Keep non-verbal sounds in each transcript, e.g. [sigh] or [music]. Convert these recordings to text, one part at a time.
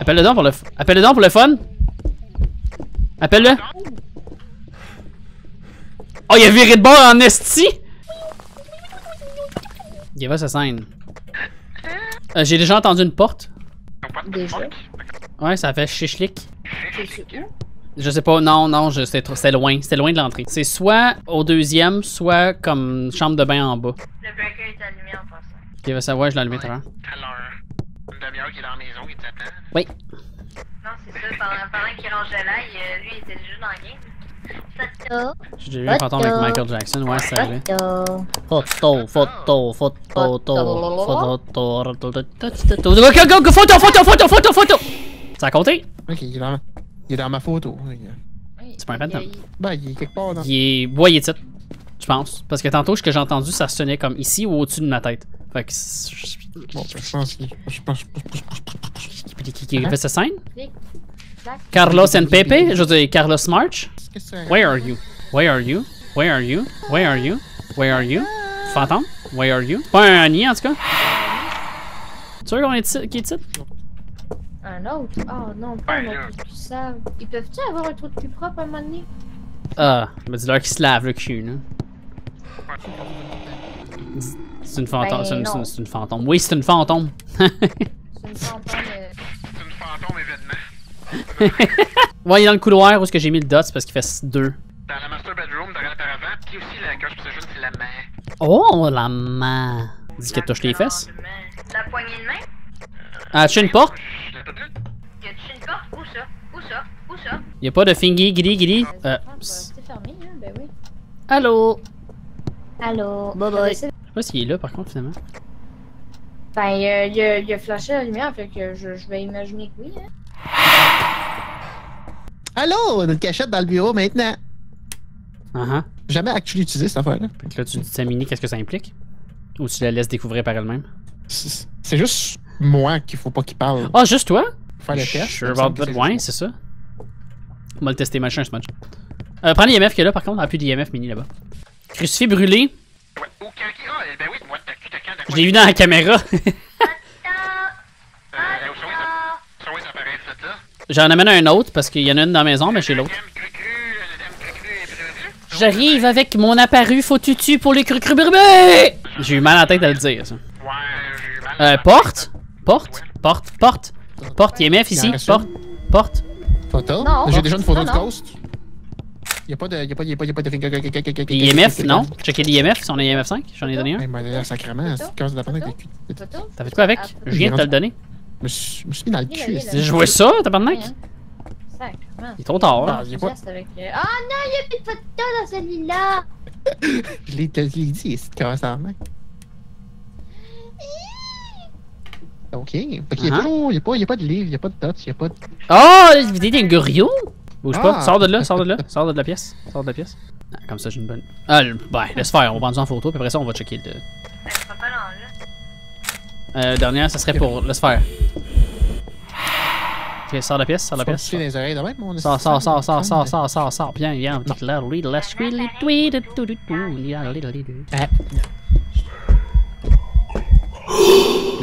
Appelle-le donc pour le, f- appelle-le donc pour le fun. Appelle-le. Oh, il a viré de bord en esti! Il va sa scène. Euh, J'ai déjà entendu une porte. Déjà. Ouais, ça fait où? Je sais pas, non, non, je- c'était trop- c'était loin, c'était loin de l'entrée. C'est soit au deuxième, soit comme chambre de bain en bas. Le breaker est allumé en passant. Il va savoir, je l'ai allumé tout à l'heure. Demi-heure qu'il est dans la maison, il t'attend. Oui. Non, c'est ça. Pendant, pendant qu'il rangeait l'ail, euh, lui, il était déjà dans le game. Photo. J'ai déjà vu un fantôme avec Photo. Michael Jackson, ouais, c'est vrai. Photo. Photo, photo, photo, photo, Photo. photo, photo, photo, photo, photo, photo, photo! Ça a compté? Ok, il est dans ma, il est dans ma photo. C'est pas un fantôme. Ben, il est quelque part dans. Il est boyé de titre, je pense. Parce que tantôt, ce que j'ai entendu, ça sonnait comme ici ou au-dessus de ma tête. Fait que. c'est- Bon, je pense qu'il. Je pense. Qui qui- qui fait cette scène? Carlos and Pepe? Je veux dire, Carlos March? Where are you? Where are you? Where are you? Where are you? Where are you? Fantôme? Where are you? Pas un nid en tout cas? Tu sûr qu'on est ici- qui est? Un autre? Oh non, pas un autre plus sale. Ils peuvent-tu avoir un truc plus propre à un moment donné? Ah, mais dis-leur qu'ils se lavent le cul, là. C'est une fantôme. Ben, c'est une, c'est une- c'est une fantôme. Oui, c'est une fantôme. C'est une fantôme. euh, C'est une fantôme événement. [laughs] ouais, il est dans le couloir où est-ce que j'ai mis le dot, c'est parce qu'il fait deux. Dans la master bedroom, derrière le paravent. Puis aussi, la gauche position, c'est la main. Oh, la main. Dis qu'elle touche les fesses. La poignée de main? Ah, tu une porte? Je l'ai pas dit. Y a-tu une porte? Où ça? Où ça? Où ça? Y'a pas de fingy, giddy, giddy. ça Euh, pour rester fermé, hein? Ben oui. allô? Allô? Bye bye. Je sais pas s'il est là par contre finalement. Ben, il a, il a, il a flashé la lumière, fait que je, je vais imaginer que oui, hein? Allô, notre cachette dans le bureau maintenant. Ah ah. Jamais actuellement utilisé cette affaire-là. Fait que là, tu dis à Mini qu'est-ce que ça implique? Ou tu la laisses découvrir par elle-même? C'est juste moi qu'il faut pas qu'il parle. Ah, juste toi? Faire le test. Sure about that. c'est Ouais, juste c'est ça. On va le tester machin, ce match. Euh, prends l'IMF qu'il y a là par contre. Ah, plus d'IMF mini là-bas. Crucifix brûlé. Ah, ben oui, moi, t'as t'as quand Je l'ai vu dans la caméra. Euh, là? J'en amène un autre parce qu'il y en a une dans la maison, mais chez l'autre. Prévu. J'arrive avec mon apparu faux tutu pour les cru-cru! J'ai eu mal à la tête à le dire, ça. Eu. Euh, porte? Porte? Porte? Porte? Porte, IMF ici? Porte? Porte? Photo? Non. J'ai déjà une photo Non, de non. Ghost? Y'a pas de. Y'a pas, y'a pas, y'a pas de. IMF, non? Checker l'IMF si on a IMF 5? J'en ai donné un. Mais d'ailleurs, sacrément, c'est la panne avec. Photo? T'as fait quoi avec? Je viens de te le donner. Je me suis mis dans le Il a- cul. il a- Je jouais ça, tabarnak? Hein? Il est trop tard, Ah, il. Oh non, il y a plus de photo dans celui-là! Je l'ai je l'ai dit, c'est casse en main. Ok. Fait qu'il y a Uh-huh. pas, y a pas de livre, y'a pas de dots, y'a pas de. Oh, l'idée d'un gorio! Bouge pas, Ah. sors de là, sors de là, sors de la pièce, sors de la pièce. Ah, comme ça, j'ai une bonne. Ah, le- ben, laisse faire, on va prendre ça en photo, puis après ça, on va checker le. Là. Euh, dernière, ça serait pour. Laisse faire. Ok, sors de la pièce, sors de la pièce. dans les oreilles de même, mon Sors, sors, sors, sors, sors, sors, sors, sors, bien, petite là, la. Ah,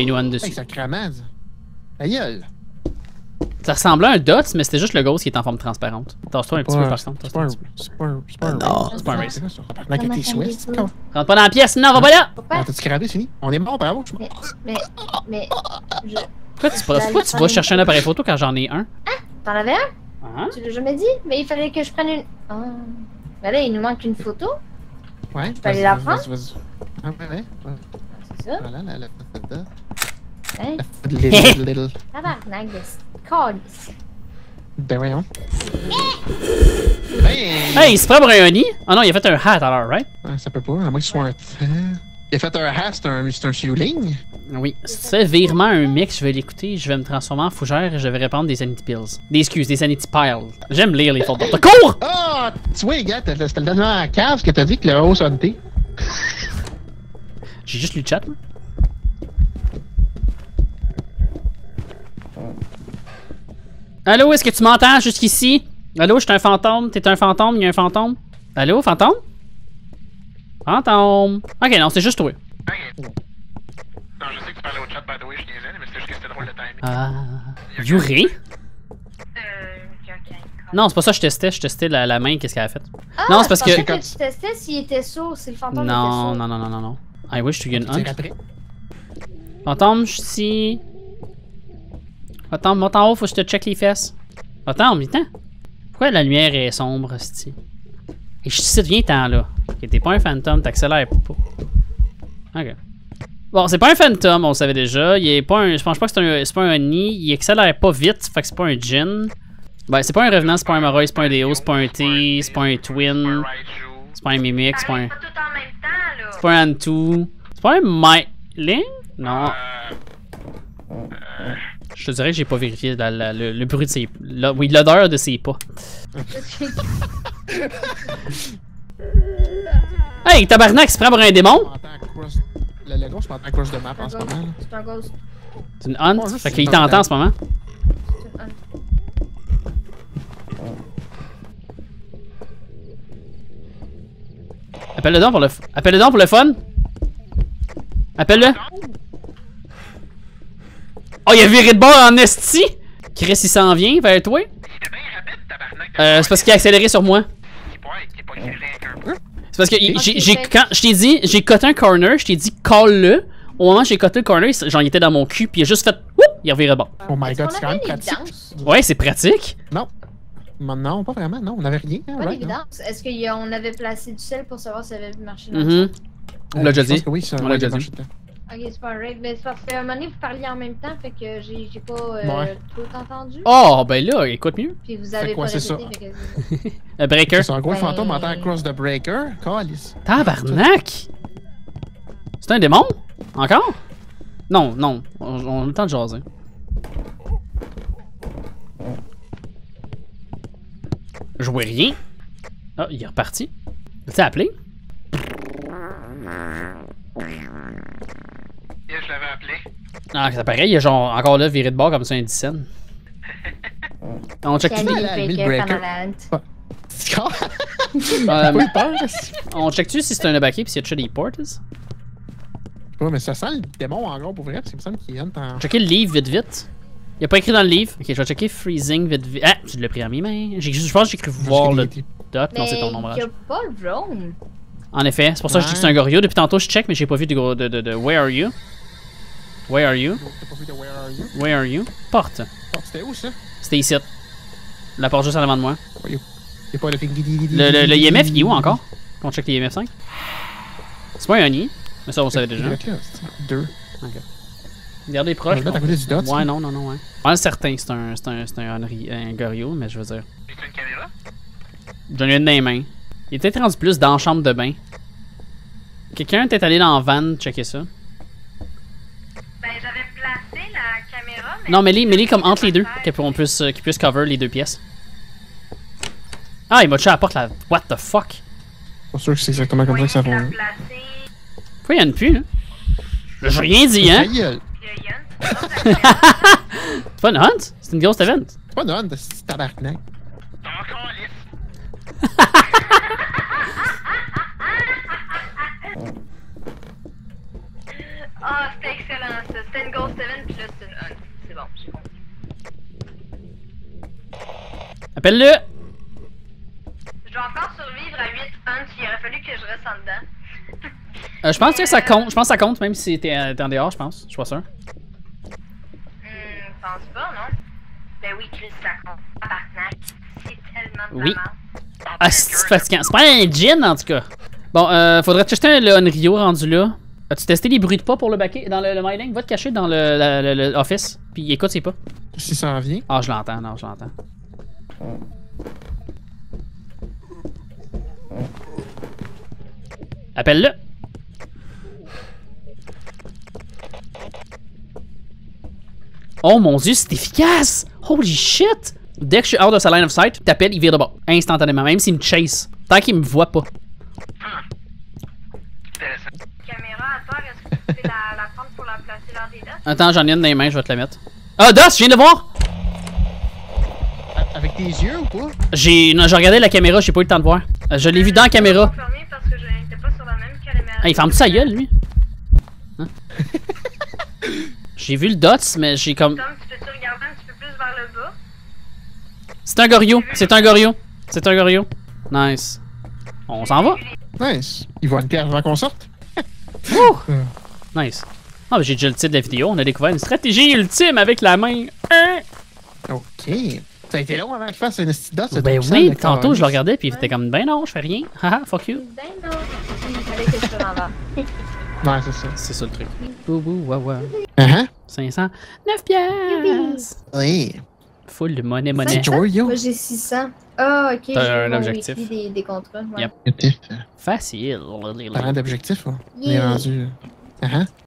il nous donne Hey, dessus. sacrément. Ta gueule. Ça ressemblait à un dot, mais c'était juste le ghost qui est en forme transparente. Tasse-toi un petit peu, par contre. C'est pas un. C'est pas un. C'est pas un. Non, c'est pas un race. Rentre pas dans la pièce, non, va pas là! Pourquoi? Ah, T'as-tu cravé, fini? On est mort, je suis Mais, mais. Pourquoi tu, tu vas chercher un appareil photo quand j'en ai un? T'en avais un? Hein? Tu l'as jamais dit? Mais il fallait que je prenne une... Ah. Ben là, il nous manque une photo. Ouais. peux aller la prendre? vas-y, vas-y. Ah, ouais, ouais. ouais. C'est ça? Voilà, la la la Hein? la little little. Tabarnak de calice. Ben voyons. Ben. Hey, il se prend pour un nid? Ah non, il a fait un hat alors, right? Ouais, Ça peut pas, à moins qu'il soit un. Il a fait un hat, c'est un, c'est un ceiling. Oui. Si tu fais virement un mix, je vais l'écouter, je vais me transformer en fougère et je vais répandre des sanity pills. Des excuses, des sanity piles. J'aime lire les fautes [laughs] de cours! Ah! tu vois, gars, t'as- c'était le dernier à la cave que t'as dit que le haut sonneté. J'ai juste lu le chat, moi. Allô, est-ce que tu m'entends jusqu'ici? Allô, je suis un fantôme. T'es un fantôme, il y a un fantôme. Allô, fantôme? Fantôme. Ok, non, c'est juste toi. Non, je sais que tu parlais au chat, by the way, je niaisais, mais c'était juste que c'était drôle le timing. Ah. Yuri? Euh. Non, c'est pas ça que je testais. Je testais la, la main, qu'est-ce qu'elle a fait? Ah, Non, c'est parce que- pensais tu testais s'il était sourd, si le fantôme était Non, sourd. non, non, non, non, non. I wish to get après. Fantôme, je suis. Attends, monte en haut, faut que je te check les fesses. Attends, mais attends. Pourquoi la lumière est sombre, sti? Et je te viens temps là. Ok, t'es pas un fantôme, t'accélères pas. Ok. Bon, c'est pas un fantôme, on le savait déjà. Il est pas un. Je pense pas que c'est un, pas un nid. Il accélère pas vite, fait que c'est pas un djinn. Ben, c'est pas un revenant, c'est pas un Moroi, c'est pas un Déo, c'est pas un T, c'est pas un Twin, c'est pas un Mimic, c'est pas un. C'est pas un Antu. C'est pas un Myling? Non. Je te dirais que j'ai pas vérifié la- la- le, le bruit de ses. la- oui, l'odeur de ses pas. [laughs] Hey, tabarnak, c'est prend pour un démon? Je m'entends across- Le Lego, je m'entends across de map en ce moment. C'est un ghost. C'est une hunt? Fait une qu'il hunt. t'entend en ce moment. C'est un- Appelle-le donc pour le, appelle-le donc pour le fun. Appelle-le. Oh, il a viré de bord en esti. Chris, il s'en vient vers toi. Tabarnak. Euh, c'est parce qu'il a accéléré sur moi. C'est parce que j'ai, quand je t'ai dit, j'ai coté un corner, je t'ai dit call-le. Au moment où j'ai coté le corner, il était dans mon cul, puis il a juste fait, whoop, il a viré de bord. Oh my god, c'est quand même avait pratique. Ouais, c'est pratique. Non. Non, pas vraiment, non. On n'avait rien. hein. Est-ce qu'on avait placé du sel pour savoir si ça avait marché dans le Mhm. On l'a Euh, déjà pense dit. Oui, ça On ouais, l'a déjà dit. Le. Ok, c'est pas un raid, mais c'est parce qu'à un moment donné, vous parliez en même temps, fait que j'ai j'ai pas euh, Ouais. tout entendu. Oh, ben là, écoute mieux. Puis vous avez quoi, pas c'est répété, fait que... [laughs] Euh, breaker. C'est un gros Ben- fantôme en tant Cross the Breaker. Calice. Tabarnak! C'est un démon? Encore? Non, non. On, on a le temps de jaser. Je vois rien. Ah, il est reparti. Tu appelé? Appelé. Ah, c'est pareil, il est genre encore là, viré de bord comme ça, un dixaine. [laughs] On check tu Camille la- la Baker Breaker. Panalante. T'as euh, pas eu peur? On check-tu si c'est un abaqué pis s'il y a déjà des ports? Ouais, mais ça sent le démon en gros pour vrai, parce qu'il me semble qu'il entre en. Checker le livre vite vite. Il a pas écrit dans le livre. Ok, je vais checker freezing vite vite. Ah, tu l'as pris à mes mains. Je pense que j'ai cru voir le dot. Non, c'est ton il ombrage. y a pas le drone. En effet, c'est pour ça que je dis que c'est un gorillot. Depuis tantôt, je check, mais j'ai pas vu de, gros- de, de, de Where are you? Where are you? Pas Where Are You? Porte. Oh, C'était où ça? C'était ici. La porte juste en avant de moi. Y'a pas le Le, le, le IMF, il est où encore? Qu'on check les IMF 5? C'est pas un nid, mais ça on savait déjà. Deux. Regardez On va proche. le mettre à côté du dot. Ouais, non, non, non, ouais. Ouais, certain, c'est un, c'est un, c'est un, un mais je veux dire. J'ai une caméra? J'en ai une dans les mains. Il était rendu plus dans la chambre de bain. Quelqu'un était allé dans la van checker ça. Ben, j'avais placé la caméra, mais... Non, mais les, mais les comme entre les deux, qu'on puisse, euh, qu'ils puissent cover les deux pièces. Ah, il m'a tué à la porte là. What the fuck? Pas sûr que c'est exactement comme ça que ça je fonctionne. Pourquoi il y en a plus, là? J'ai rien dit, hein? C'est [laughs] pas une hunt? C'est une ghost event. C'est pas une honte, c'est tabarnak. Encore lisse. Ah, c'était excellent ça. C'était une Ghost Event, puis là, c'est une Hunt. C'est bon, j'ai compris. Appelle-le! Je dois encore survivre à 8 Hunts, il aurait fallu que je reste en dedans. Euh, je pense que ça compte. Je pense que ça compte, même si t'es euh, en dehors, je pense. Je suis pas sûr. Hmm, pense pas, non? Ben oui, Chris, ça compte. Tabarnak. C'est tellement de Oui. Ah, c'est fatigant? C'est pas un gin, en tout cas. Bon, euh, faudrait tester le Onryo rendu là. As-tu testé les bruits de pas pour le baquet dans le, le myling? Va te cacher dans le, la- le- le office. Puis écoute ses pas. Si ça en vient. Ah, je l'entends, non, je l'entends. Appelle-le. Oh mon dieu, c'est efficace! Holy shit! Dès que je suis out de sa line of sight, t'appelles, il vire de bord. Instantanément, même s'il me chase. Tant qu'il me voit pas. Intéressant. Caméra à terre, est-ce que tu peux la, la prendre pour la placer dans des dates? Attends, j'en ai une dans les mains, je vais te la mettre. Ah, Das, je viens de voir! Avec tes yeux ou pas? J'ai non, j'ai regardé la caméra, j'ai pas eu le temps de voir. Euh, Je l'ai vu dans la caméra. Confirmé parce que je n'étais pas sur la même caméra. Ah, il ferme sa gueule, lui. Hein? [laughs] j'ai vu le dots, mais j'ai comme. Tom, tu peux-tu regarder un petit peu plus vers le bas? C'est un gorio. C'est un gorio. C'est un gorio. Nice. On s'en va? Nice. Il voit une pierre avant qu'on sorte? Ouh! Hmm. Nice. Ah, j'ai déjà le titre de la vidéo. On a découvert une stratégie ultime avec la main. Hein? Ok. Ça a été long avant que je fasse une dot, ce Ben oui, d'accord. tantôt je le regardais puis il était comme ben non, je fais rien. [laughs] Haha, fuck you. Ben non. Il fallait que je. [laughs] Ouais, c'est ça. C'est ça le truc. Bou bou wa wa. Uh 500. 9 pièces. Oui. Full de monnaie, monnaie. Moi, j'ai 600. Ah, ok. T'as j'ai un objectif? Des, des contrats. Ouais. Yep. Objectif. Facile. Parlant d'objectif, on est Yeah. rendu. Uh